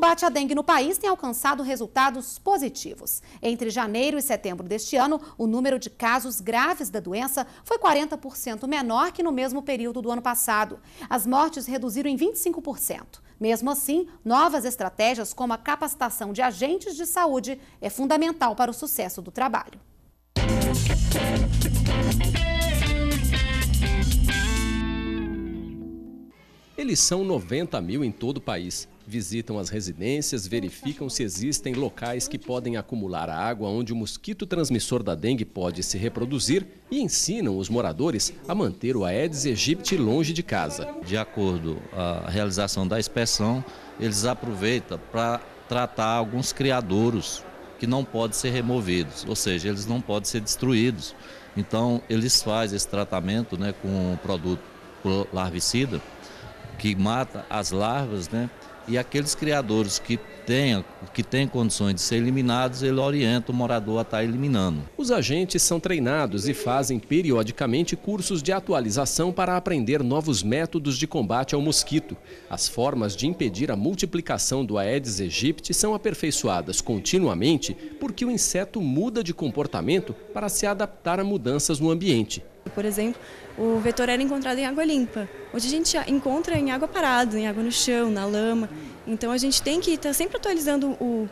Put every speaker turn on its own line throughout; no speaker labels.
combate à dengue no país tem alcançado resultados positivos. Entre janeiro e setembro deste ano, o número de casos graves da doença foi 40% menor que no mesmo período do ano passado. As mortes reduziram em 25%. Mesmo assim, novas estratégias como a capacitação de agentes de saúde é fundamental para o sucesso do trabalho.
Eles são 90 mil em todo o país. Visitam as residências, verificam se existem locais que podem acumular a água onde o mosquito transmissor da dengue pode se reproduzir e ensinam os moradores a manter o Aedes aegypti longe de casa.
De acordo com a realização da inspeção, eles aproveitam para tratar alguns criadouros que não podem ser removidos, ou seja, eles não podem ser destruídos. Então, eles fazem esse tratamento né, com um produto larvicida que mata as larvas, né? E aqueles criadores que tenham, que têm condições de ser eliminados, ele orienta o morador a estar tá eliminando.
Os agentes são treinados e fazem periodicamente cursos de atualização para aprender novos métodos de combate ao mosquito. As formas de impedir a multiplicação do Aedes aegypti são aperfeiçoadas continuamente porque o inseto muda de comportamento para se adaptar a mudanças no ambiente.
Por exemplo, o vetor era encontrado em água limpa. Hoje a gente encontra em água parada, em água no chão, na lama. Então a gente tem que estar sempre atualizando o,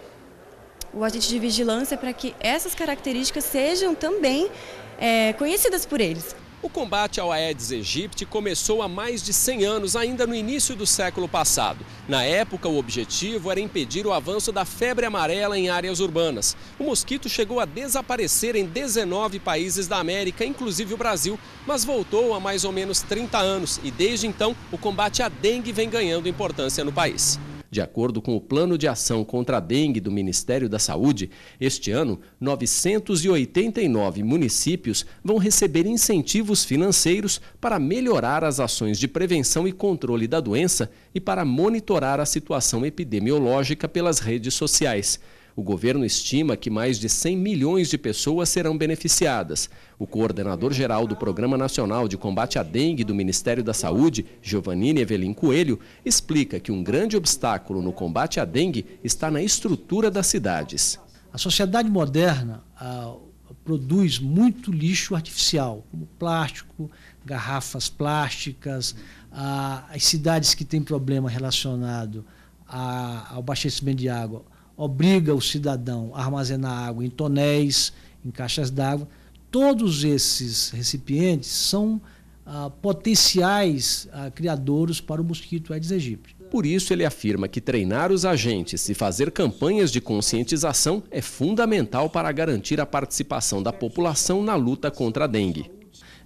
o agente de vigilância para que essas características sejam também é, conhecidas por eles.
O combate ao Aedes aegypti começou há mais de 100 anos, ainda no início do século passado. Na época, o objetivo era impedir o avanço da febre amarela em áreas urbanas. O mosquito chegou a desaparecer em 19 países da América, inclusive o Brasil, mas voltou há mais ou menos 30 anos e desde então o combate à dengue vem ganhando importância no país. De acordo com o Plano de Ação contra a Dengue do Ministério da Saúde, este ano, 989 municípios vão receber incentivos financeiros para melhorar as ações de prevenção e controle da doença e para monitorar a situação epidemiológica pelas redes sociais. O governo estima que mais de 100 milhões de pessoas serão beneficiadas. O coordenador-geral do Programa Nacional de Combate à Dengue do Ministério da Saúde, Giovannini Evelin Coelho, explica que um grande obstáculo no combate à dengue está na estrutura das cidades.
A sociedade moderna ah, produz muito lixo artificial, como plástico, garrafas plásticas, ah, as cidades que têm problema relacionado a, ao abastecimento de água obriga o cidadão a armazenar água em tonéis, em caixas d'água. Todos esses recipientes são ah, potenciais ah, criadouros para o mosquito Aedes aegypti.
Por isso, ele afirma que treinar os agentes e fazer campanhas de conscientização é fundamental para garantir a participação da população na luta contra a dengue.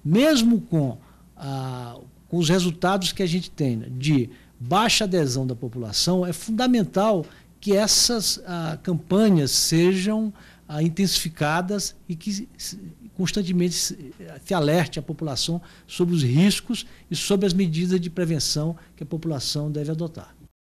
Mesmo com, ah, com os resultados que a gente tem de baixa adesão da população, é fundamental que essas ah, campanhas sejam ah, intensificadas e que constantemente se, alerte a população sobre os riscos e sobre as medidas de prevenção que a população deve adotar.